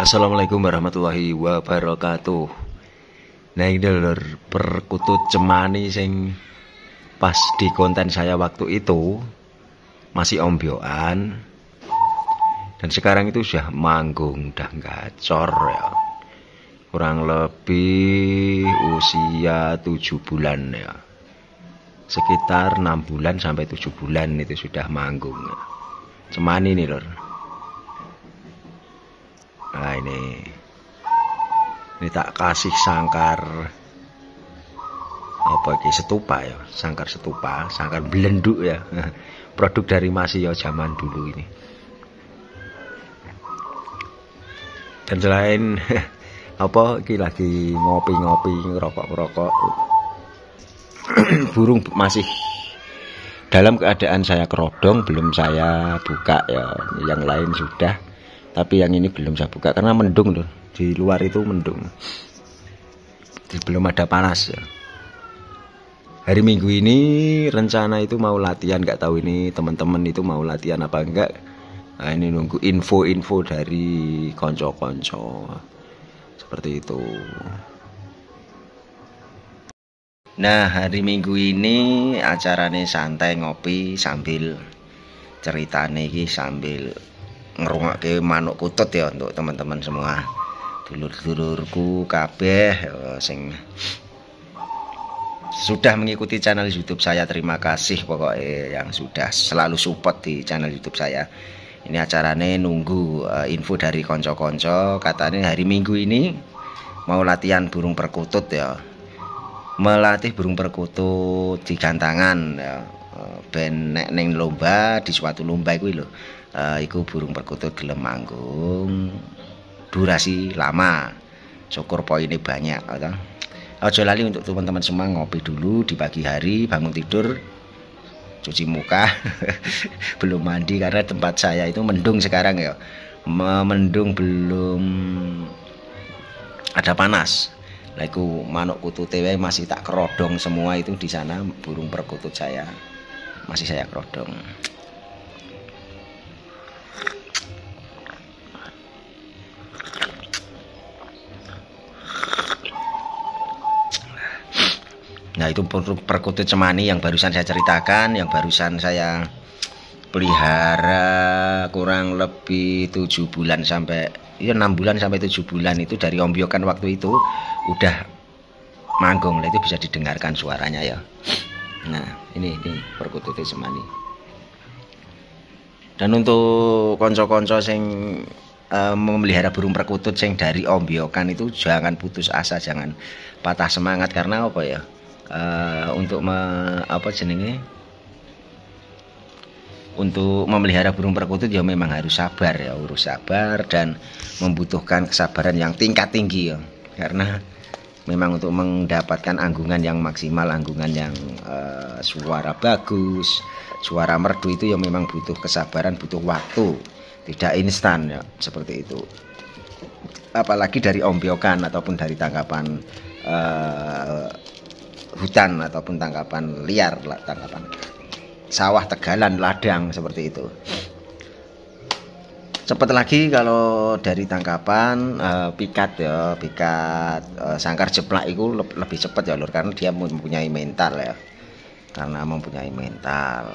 Assalamualaikum warahmatullahi wabarakatuh. Ini lho perkutut cemani sing pas di konten saya waktu itu masih ombyoan dan sekarang itu sudah manggung dah gacor ya. Kurang lebih usia tujuh bulan ya. Sekitar enam bulan sampai tujuh bulan itu sudah manggung. Cemani nih lor nah ini. Ini tak kasih sangkar. Apa ini setupa ya? Sangkar setupa sangkar belenduk ya. Produk dari masih ya zaman dulu ini. Dan selain apa ini lagi? Ngopi-ngopi ngerokok-ngerokok. Burung masih dalam keadaan saya kerodong belum saya buka ya. Yang lain sudah tapi yang ini belum saya buka karena mendung loh. Di luar itu mendung. Belum ada panas ya. Hari minggu ini rencana itu mau latihan nggak tahu ini teman-teman itu mau latihan apa enggak. Nah ini nunggu info-info dari konco-konco. Seperti itu. Nah hari minggu ini acaranya santai ngopi sambil cerita nih sambil ke manuk kutut ya untuk teman-teman semua. Dulur-dulurku kabeh ya, sing sudah mengikuti channel YouTube saya. Terima kasih pokoknya yang sudah selalu support di channel YouTube saya. Ini acaranya nunggu uh, info dari konco-konco. Katanya hari Minggu ini mau latihan burung perkutut ya. Melatih burung perkutut di gantangan ya. eh, ben nek neng lomba di suatu lomba itu loh uh, iku burung perkutut gelem manggung. Durasi lama. Syukur poinnya banyak atau Ojo lali untuk teman-teman semua ngopi dulu di pagi hari bangun tidur cuci muka. Belum mandi karena tempat saya itu mendung sekarang ya. Mendung belum ada panas. Lah manuk kutu tewe masih tak kerodong semua itu di sana burung perkutut saya masih saya kerodong Nah itu perkutut cemani yang barusan saya ceritakan, yang barusan saya pelihara kurang lebih tujuh bulan sampai ya enam bulan sampai tujuh bulan itu dari ombyokan waktu itu udah manggung. Lah itu bisa didengarkan suaranya ya. Nah ini ini perkutut cemani. Dan untuk konco-konco sing uh, memelihara burung perkutut sing dari ombyokan itu jangan putus asa, jangan patah semangat karena apa ya? uh, untuk me, apa jenenge untuk memelihara burung perkutut ya memang harus sabar ya urus sabar dan membutuhkan kesabaran yang tingkat tinggi ya karena memang untuk mendapatkan anggungan yang maksimal anggungan yang uh, suara bagus suara merdu itu ya memang butuh kesabaran butuh waktu. Tidak instan ya seperti itu. Apalagi dari ombyokan ataupun dari tangkapan uh, hutan ataupun tangkapan liar tangkapan sawah tegalan ladang seperti itu cepat lagi kalau dari tangkapan uh, pikat ya pikat uh, sangkar jeplak itu lebih cepat ya lur karena dia mempunyai mental ya. Karena mempunyai mental.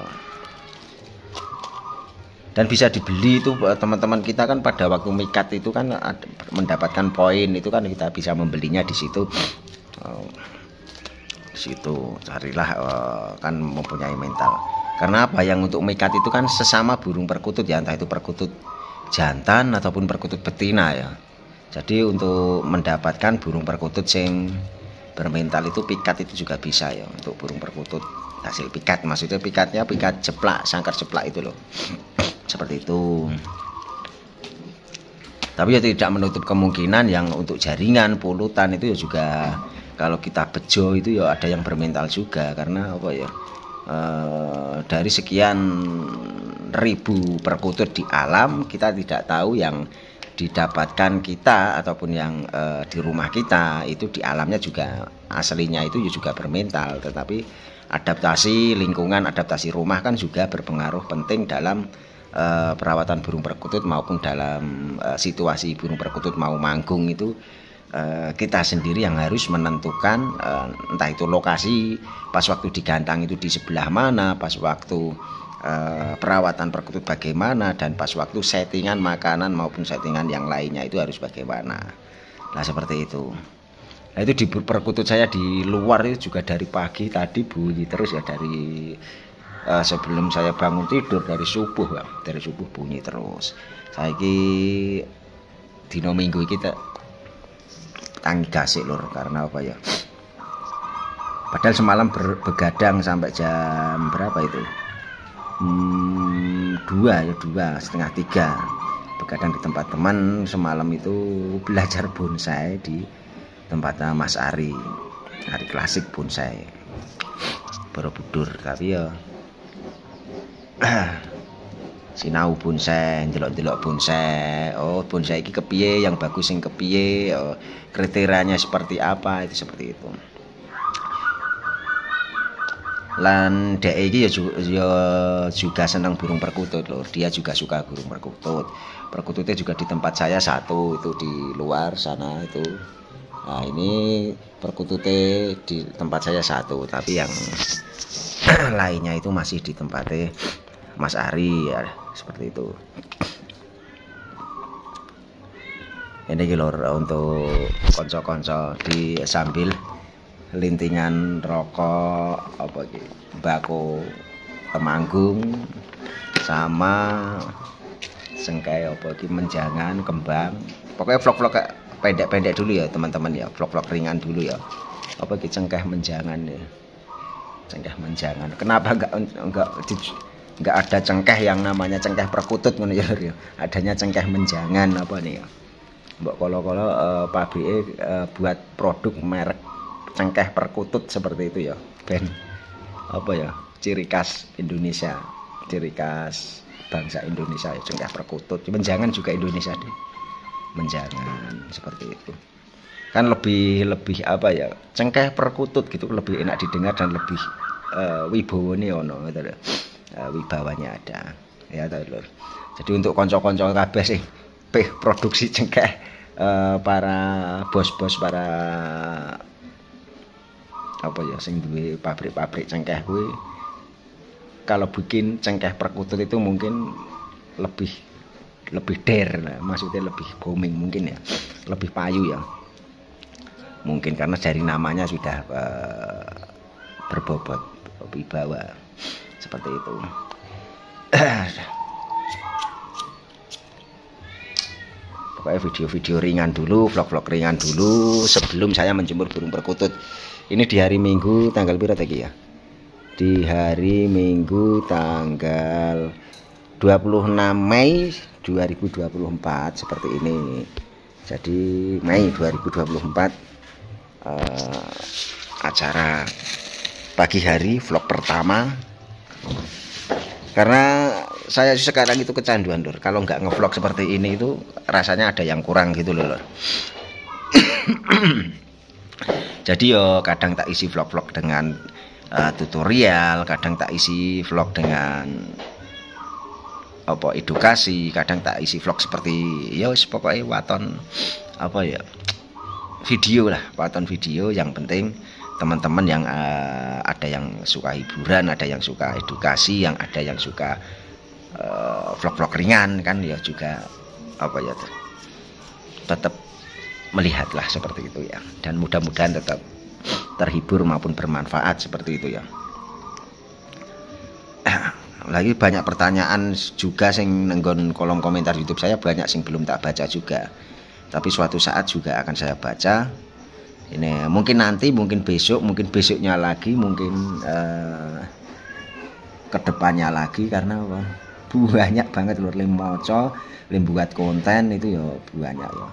Dan bisa dibeli itu eh, teman-teman kita kan pada waktu mikat itu kan mendapatkan poin itu kan kita bisa membelinya di situ. Situ carilah kan mempunyai mental. Karena apa? Yang untuk mikat itu kan sesama burung perkutut ya entah itu perkutut jantan ataupun perkutut betina ya. Jadi untuk mendapatkan burung perkutut yang bermental itu pikat itu juga bisa ya untuk burung perkutut. Hasil pikat maksudnya pikatnya pikat jeplak sangkar jeplak itu loh. Seperti itu. Tapi ya tidak menutup kemungkinan yang untuk jaringan pulutan itu ya juga kalau kita bejo itu ya ada yang bermental juga karena apa ya e, dari sekian ribu perkutut di alam kita tidak tahu yang didapatkan kita ataupun yang e, di rumah kita itu di alamnya juga aslinya itu juga bermental. Tetapi adaptasi lingkungan adaptasi rumah kan juga berpengaruh penting dalam uh, perawatan burung perkutut maupun dalam uh, situasi burung perkutut mau manggung itu uh, kita sendiri yang harus menentukan uh, entah itu lokasi pas waktu digantang itu di sebelah mana pas waktu uh, perawatan perkutut bagaimana dan pas waktu settingan makanan maupun settingan yang lainnya itu harus bagaimana. Nah seperti itu. Nah itu di perkutut saya di luar itu juga dari pagi tadi bunyi terus ya dari sebelum saya bangun tidur dari subuh ya dari subuh bunyi terus. Saya ki dino minggu kita tangi gasik lur karena apa ya? Padahal semalam ber, begadang sampai jam berapa itu? Hmm, dua ya dua setengah tiga begadang di tempat teman semalam itu belajar bonsai di tempatnya Mas Ari Ari klasik bonsai Borobudur tapi ya sinau bonsai delok-delok bonsai oh bonsai ini kepiye? Yang bagus yang kepiye? Oh, kriterianya seperti apa? Itu seperti itu. Lan dek iki ya, ya juga senang burung perkutut loh dia juga suka burung perkutut. Perkututnya juga di tempat saya satu itu di luar sana itu. Nah ini perkutute di tempat saya satu, tapi yang lainnya itu masih di tempatnya Mas Ari ya seperti itu. Ini gilor untuk konco-konco di sambil lintingan rokok apa gitu bako temanggung sama sengkai apa gitu menjangan kembang. Pokoknya vlog-vlog pendek-pendek dulu ya teman-teman ya vlog-vlog ringan dulu ya. Apa gitu cengkeh menjangan ya. Cengkeh menjangan. Kenapa enggak enggak enggak ada cengkeh yang namanya cengkeh perkutut ya, ya adanya cengkeh menjangan apa nih ya? Mbak kalau kalau uh, pabrik uh, buat produk merek cengkeh perkutut seperti itu ya. Ben apa ya? Ciri khas Indonesia. Ciri khas bangsa Indonesia ya cengkeh perkutut. Menjangan juga Indonesia deh. Menjangan seperti itu. Kan lebih lebih apa ya? Cengkeh perkutut gitu lebih enak didengar dan lebih uh, wibawa nih ono gitu loh uh, wibawanya ada. Ya lho. jadi untuk konco-konco kabeh sih peh produksi cengkeh uh, para bos-bos para apa ya sing duwe pabrik-pabrik cengkeh kuwi kalau bikin cengkeh perkutut itu mungkin lebih lebih der lah, maksudnya lebih booming mungkin ya lebih payu ya. Mungkin karena dari namanya sudah uh, berbobot wibawa seperti itu. Pokoknya video-video ringan dulu vlog-vlog ringan dulu sebelum saya menjemur burung perkutut. Ini di hari minggu tanggal berapa ya? Di hari minggu tanggal 26 Mei 2024 seperti ini. Jadi Mei 2024 uh, eh, acara pagi hari vlog pertama karena saya sekarang itu kecanduan lur kalau nggak ngevlog seperti ini itu rasanya ada yang kurang gitu loh jadi yo kadang tak isi vlog-vlog dengan uh, tutorial kadang tak isi vlog dengan apa edukasi kadang tak isi vlog seperti ya pokoknya waton apa ya video lah waton video yang penting teman-teman yang uh, ada yang suka hiburan ada yang suka edukasi yang ada yang suka eh, vlog-vlog uh, ringan kan ya juga apa ya tetap melihatlah seperti itu ya. Dan mudah-mudahan tetap terhibur maupun bermanfaat seperti itu ya. Lagi banyak pertanyaan juga sing nenggon kolom komentar YouTube saya banyak sing belum tak baca juga. Tapi suatu saat juga akan saya baca ini mungkin nanti mungkin besok mungkin besoknya lagi mungkin uh, ke depannya lagi karena apa? Banyak banget lur lim moco lim buat konten itu ya banyak ya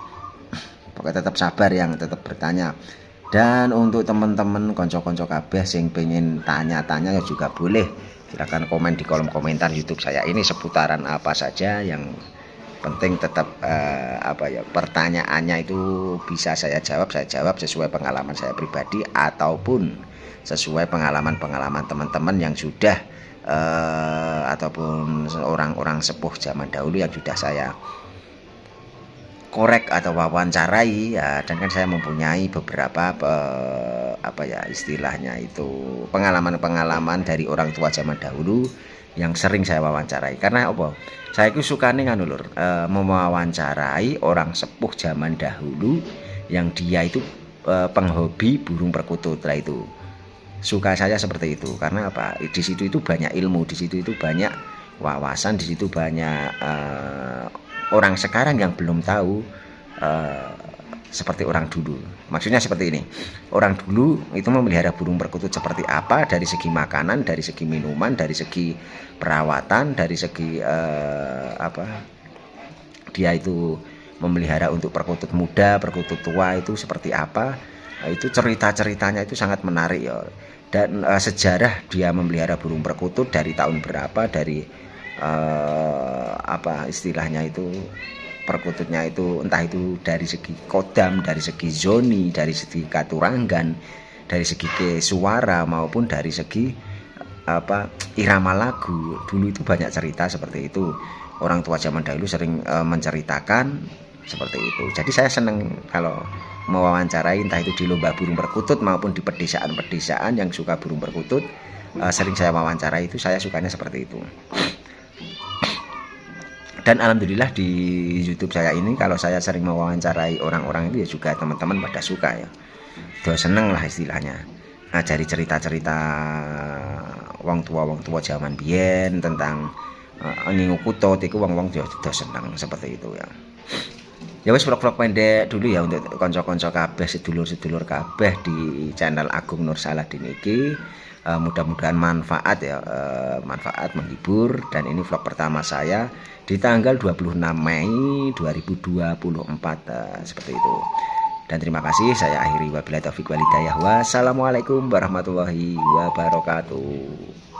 pokoknya tetap sabar yang tetap bertanya. Dan untuk teman-teman konco-konco kabeh sing pengen tanya-tanya ya juga boleh. Silahkan komen di kolom komentar YouTube saya. Ini seputaran apa saja yang penting tetap uh, apa ya pertanyaannya itu bisa saya jawab saya jawab sesuai pengalaman saya pribadi ataupun sesuai pengalaman-pengalaman teman-teman yang sudah uh, ataupun orang-orang sepuh zaman dahulu yang sudah saya korek atau wawancarai. Ya dan kan saya mempunyai beberapa uh, apa ya istilahnya itu pengalaman-pengalaman dari orang tua zaman dahulu yang sering saya wawancarai. Karena apa? Saya itu suka nih kan lur uh, mewawancarai orang sepuh zaman dahulu yang dia itu uh, penghobi burung perkutut lah itu. Suka saya seperti itu. Karena apa? Di situ itu banyak ilmu di situ itu banyak wawasan di situ banyak uh, orang sekarang yang belum tahu uh, seperti orang dulu. Maksudnya seperti ini. Orang dulu itu memelihara burung perkutut seperti apa? Dari segi makanan dari segi minuman dari segi perawatan dari segi uh, apa? Dia itu memelihara untuk perkutut muda perkutut tua itu seperti apa? Itu cerita-ceritanya itu sangat menarik ya. Dan uh, sejarah dia memelihara burung perkutut dari tahun berapa dari uh, apa istilahnya itu perkututnya itu entah itu dari segi kodam dari segi zoni dari segi katurangan dari segi suara maupun dari segi apa irama lagu. Dulu itu banyak cerita seperti itu. Orang tua zaman dahulu sering uh, menceritakan seperti itu. Jadi saya senang kalau mewawancarai entah itu di lomba burung perkutut maupun di pedesaan-pedesaan yang suka burung perkutut uh, sering saya wawancarai itu saya sukanya seperti itu dan alhamdulillah di YouTube saya ini kalau saya sering mewawancarai orang-orang itu ya juga teman-teman pada suka ya. Udah seneng lah istilahnya. Ngajari cerita-cerita wong tua wong tua zaman biyen tentang uh, ngingu kutut itu wong-wong sudah seneng seperti itu ya. Ya wes vlog-vlog pendek dulu ya untuk konco-konco kabeh sedulur-sedulur kabeh di channel Agung Nur Saladin iki uh, mudah-mudahan manfaat ya uh, manfaat menghibur. Dan ini vlog pertama saya di tanggal 26 Mei 2024 uh, seperti itu. Dan terima kasih saya akhiri. Wabillahi taufik walidayah wassalamualaikum warahmatullahi wabarakatuh